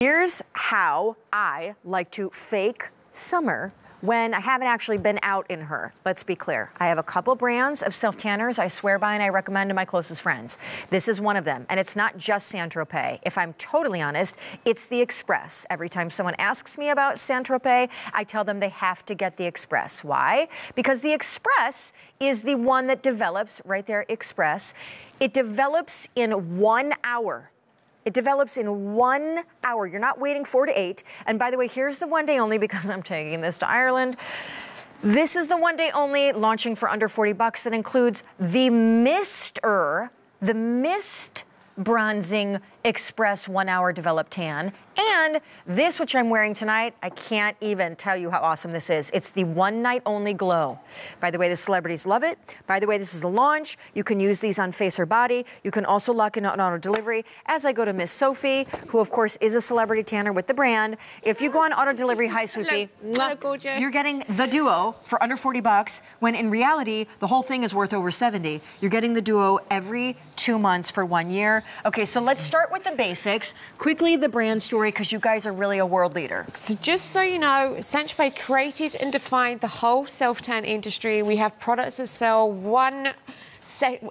Here's how I like to fake summer when I haven't actually been out in her. Let's be clear. I have a couple brands of self tanners I swear by and I recommend to my closest friends. This is one of them, and it's not just Saint Tropez. If I'm totally honest, it's the Express. Every time someone asks me about Saint Tropez, I tell them they have to get the Express. Why? Because the Express is the one that develops, right there, Express. It develops in one hour. It develops in one hour. You're not waiting four to eight. And by the way, here's the one day only because I'm taking this to Ireland. This is the one day only launching for under 40 bucks that includes the Mister, the Mist Bronzing Express one hour developed tan. And this, which I'm wearing tonight, I can't even tell you how awesome this is. It's the one night only glow. By the way, the celebrities love it. By the way, this is a launch. You can use these on face or body. You can also lock in on auto delivery. As I go to Miss Sophie, who of course is a celebrity tanner with the brand. If you go on auto delivery, hi gorgeous. you're getting the duo for under 40 bucks when in reality the whole thing is worth over 70. You're getting the duo every two months for one year. Okay, so let's start with the basics. Quickly, the brand story because you guys are really a world leader. So just so you know, Saint created and defined the whole self-tan industry. We have products that sell one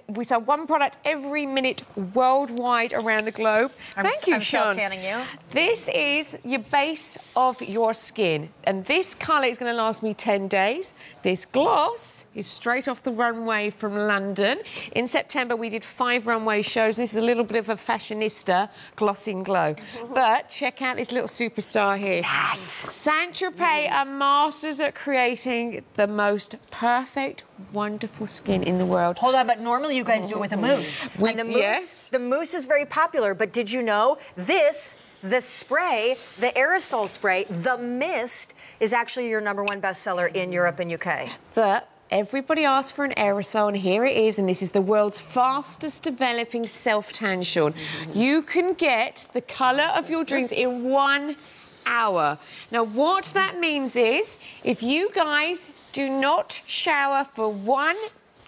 we sell one product every minute worldwide around the globe. I'm Thank you, I'm Shawn. self-tanning you. This is your base of your skin, and this colour is going to last me 10 days. This gloss is straight off the runway from London. In September, we did five runway shows. This is a little bit of a fashionista glossing glow. but check out this little superstar here. Saint Tropez are masters at creating the most perfect, wonderful skin in the world. Hold on, but normally you guys do it with a mousse. We- and the mousse, yes. the mousse is very popular, but did you know this, the spray, the aerosol spray, the mist, is actually your number one bestseller in Europe and UK? But everybody asked for an aerosol, and here it is. And this is the world's fastest developing self tan, Shawn. You can get the colour of your dreams in one hour. Now, what that means is if you guys do not shower for one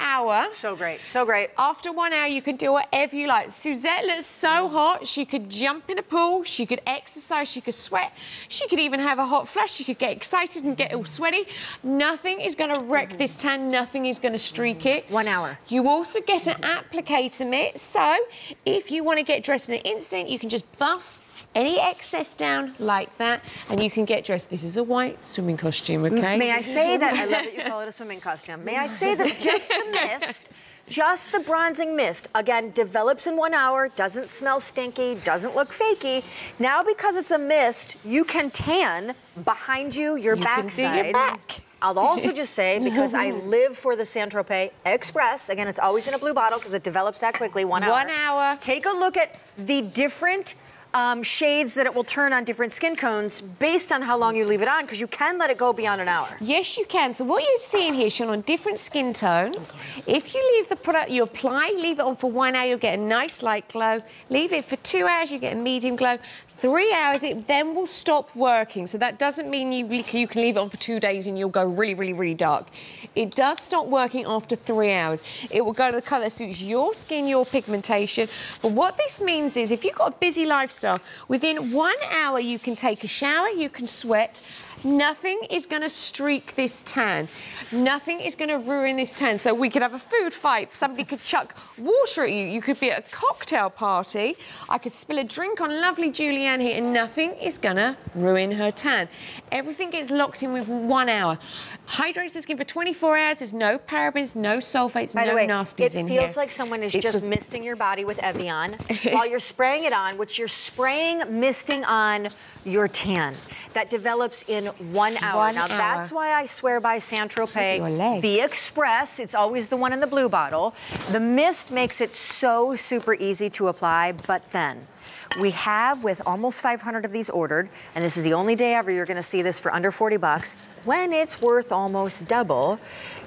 hour, So great, so great. after one hour, you can do whatever you like. Suzette looks so mm. hot. She could jump in a pool. She could exercise. She could sweat. She could even have a hot flash. She could get excited and get all mm-hmm. sweaty. Nothing is going to wreck mm-hmm. this tan. Nothing is going to streak it. Mm-hmm. One hour. You also get an applicator mitt. So if you want to get dressed in an instant, you can just buff any excess down like that and you can get dressed. This is a white swimming costume, okay? May I say that I love that you call it a swimming costume. May I say that just the mist, just the bronzing mist, again, develops in one hour, doesn't smell stinky, doesn't look fakey. Now, because it's a mist, you can tan behind you, your You can do your back. I'll also just say, because I live for the Saint Tropez Express, again, it's always in a blue bottle because it develops that quickly, one hour. One hour. Take a look at the different um, shades that it will turn on different skin cones based on how long you leave it on, because you can let it go beyond an hour. Yes, you can. So what you're seeing here, Shawn, on different skin tones. If you leave the product, you apply, leave it on for one hour, you'll get a nice light glow. Leave it for two hours, you get a medium glow. Three hours, it then will stop working. So that doesn't mean you, you can leave it on for two days and you'll go really, really, really dark. It does stop working after three hours. It will go to the colour that suits your skin, your pigmentation. But what this means is if you've got a busy lifestyle, within one hour you can take a shower, you can sweat, Nothing is going to streak this tan. Nothing is going to ruin this tan. So we could have a food fight. Somebody could chuck water at you. You could be at a cocktail party. I could spill a drink on lovely Julianne here, and nothing is going to ruin her tan. Everything gets locked in with one hour. Hydrates the skin for 24 hours. There's no parabens, no sulfates, By no the way, nasties it in feels like someone is It just was- misting your body with Evian while you're spraying it on, which you're spraying, misting on your tan. That develops in one hour. One now, hour. that's why I swear by your Tropez. The Express, it's always the one in the blue bottle. The mist makes it so super easy to apply, but then. We have with almost 500 of these ordered, and this is the only day ever you're going to see this for under 40 bucks when it's worth almost double.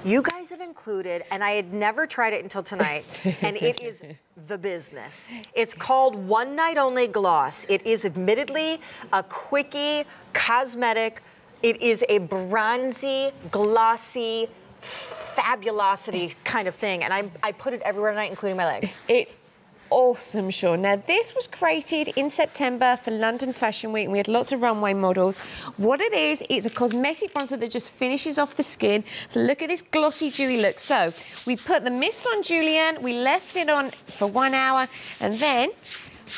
You guys have included, and I had never tried it until tonight, and it is the business. It's called One Night Only Gloss. It is admittedly a quickie cosmetic. It is a bronzy, glossy, fabulosity kind of thing, and I, I put it everywhere tonight, including my legs. It's awesome, Shawn. Now, this was created in September for London Fashion Week, and we had lots of runway models. What it is, it's a cosmetic bronzer that just finishes off the skin. So look at this glossy, dewy look. So we put the mist on Julianne, we left it on for one hour, and then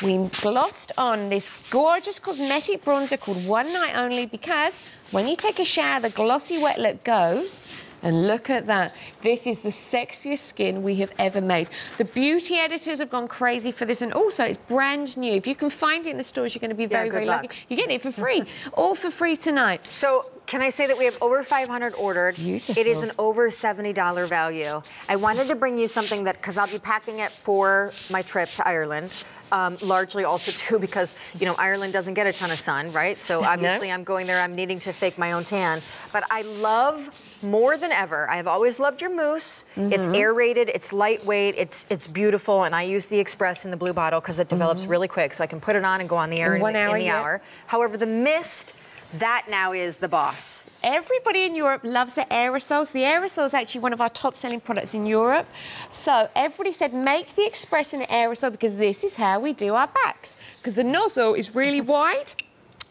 we glossed on this gorgeous cosmetic bronzer called One Night Only because when you take a shower, the glossy wet look goes. And look at that. This is the sexiest skin we have ever made. The beauty editors have gone crazy for this, and also it's brand new. If you can find it in the stores, you're going to be very, good very luck. lucky. You're getting it for free, all for free tonight. So can I say that we have over 500 ordered? Beautiful. It is an over $70 value. I wanted to bring you something that, because I'll be packing it for my trip to Ireland. Um, largely also too because you know Ireland doesn't get a ton of sun, right? So obviously I'm going there. I'm needing to fake my own tan, but I love more than ever. I have always loved your mousse. It's Mm-hmm. aerated. It's lightweight. It's it's beautiful, and I use the Express in the blue bottle because it develops really quick. So I can put it on and go on the air Mm-hmm. In in, one hour, in the hour. However, the mist. That now is the boss. Everybody in Europe loves the aerosols. The aerosol is actually one of our top selling products in Europe. So everybody said make the Express in an aerosol because this is how we do our backs. Because the nozzle is really wide.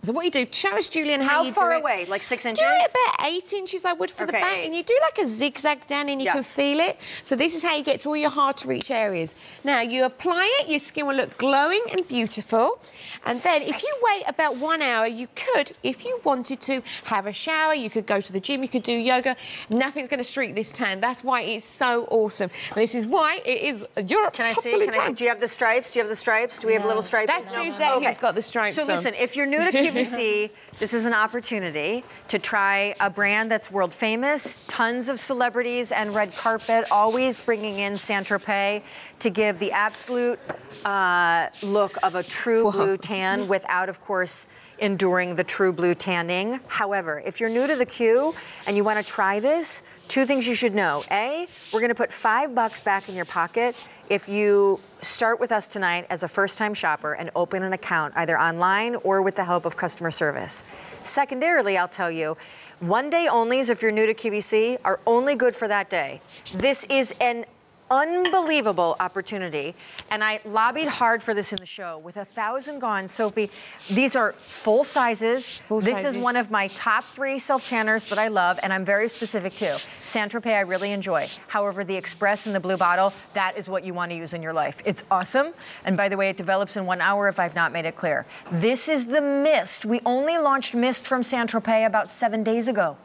So what you do, show us Julianne how, How you far away? Like six inches? Do it about eight inches, I would, for the back. And you do like a zigzag down and you Yeah. can feel it. So this is how you get to all your hard to reach areas. Now you apply it, your skin will look glowing and beautiful. And then if you wait about one hour, you could, if you wanted to, have a shower, you could go to the gym, you could do yoga. Nothing's going to streak this tan. That's why it's so awesome. And this is why it is Europe's Can I top see? Can I see? tan. Do you have the stripes? Do you have the stripes? Do we have little stripes? That's Suzette who's got the stripes So on. listen, if you're new to QVC, this is an opportunity to try a brand that's world famous, tons of celebrities and red carpet, always bringing in Saint Tropez to give the absolute uh, look of a true blue tan without, of course. Enduring the true blue tanning. However, if you're new to the queue and you want to try this, two things you should know. A, we're going to put five bucks back in your pocket if you start with us tonight as a first time shopper and open an account either online or with the help of customer service. Secondarily, I'll tell you, one day onlys, if you're new to QVC, are only good for that day. This is an unbelievable opportunity. And I lobbied hard for this in the show. With a thousand gone, Sophie, these are full sizes. Full this sizes. is one of my top three self tanners that I love, and I'm very specific too. Saint Tropez, I really enjoy. However, the Express in the blue bottle, that is what you want to use in your life. It's awesome. And by the way, it develops in one hour if I've not made it clear. This is the Mist. We only launched Mist from Saint Tropez about seven days ago.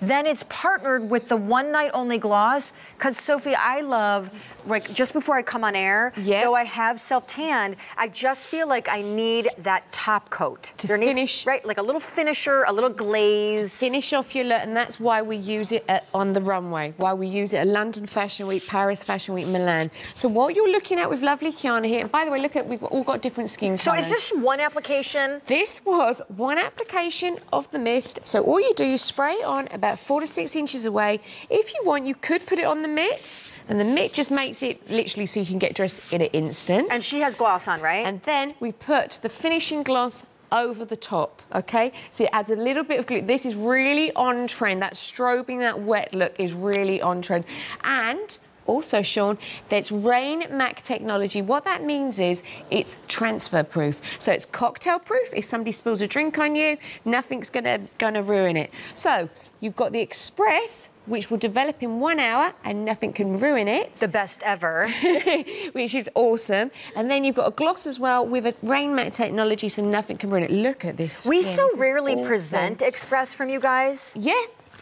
Then it's partnered with the one night only gloss. Because, Sophie, I love, like, just before I come on air, Yep. though I have self tanned, I just feel like I need that top coat. To There needs- finish- right, like a little finisher, a little glaze. finish off your look, and that's why we use it at, on the runway, why we use it at London Fashion Week, Paris Fashion Week, Milan. So what you're looking at with lovely Kiana here, and by the way, look at we've all got different skin So colours. is this one application? This was one application of the mist. So all you do is spray it on about four to six inches away. If you want, you could put it on the mitt, and the mitt just makes it literally so you can get dressed in an instant. And she has gloss on, right? And then we put the finishing gloss over the top, okay? So it adds a little bit of glue. This is really on trend. That strobing, that wet look is really on trend. And also, Shawn, that's Rain Mac technology. What that means is it's transfer proof. So it's cocktail proof. If somebody spills a drink on you, nothing's gonna gonna ruin it. So you've got the Express, which will develop in one hour and nothing can ruin it the best ever. which is awesome. And then you've got a gloss as well with a rain matte technology, so nothing can ruin it. Look at this. we skin. so This rarely awesome. present Express from you guys. Yeah.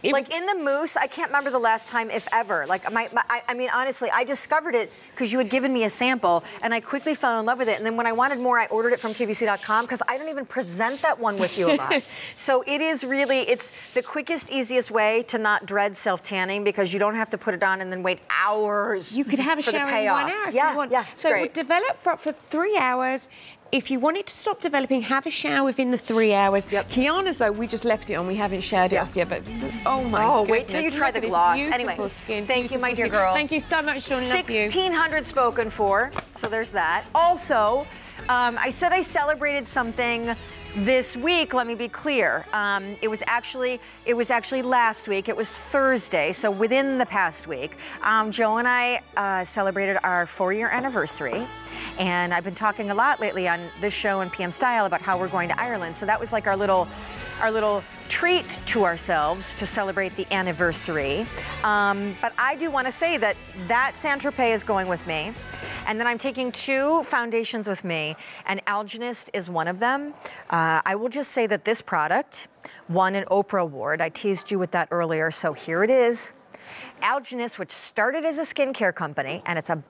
It like was- in the mousse, I can't remember the last time, if ever. Like my, my I, I mean, honestly, I discovered it because you had given me a sample, and I quickly fell in love with it. And then when I wanted more, I ordered it from QVC.com because I don't even present that one with you a lot. so it is really, it's the quickest, easiest way to not dread self tanning because you don't have to put it on and then wait hours. you could have a shower in one hour if yeah, you want. Yeah, so it great. would develop for, for three hours. If you want it to stop developing, have a shower within the three hours. Yep. Kiana's though, we just left it on. We haven't showered Yeah. it off yet, but oh my Oh, goodness. wait till you try the gloss. Anyway, skin. thank you, my dear skin. girl. Thank you so much, Shawn. Love you. 1600 spoken for, so there's that. Also, um, I said I celebrated something this week. Let me be clear. Um, it was actually it was actually last week. It was Thursday, so within the past week. Um, Joe and I uh, celebrated our four-year anniversary, and I've been talking a lot lately on this show and PM Style about how we're going to Ireland. So that was like our little, our little treat to ourselves to celebrate the anniversary. Um, but I do want to say that that Saint Tropez is going with me. And then I'm taking two foundations with me, and Algenist is one of them. Uh, I will just say that this product won an Oprah Award. I teased you with that earlier, so here it is. Algenist, which started as a skincare company, and it's a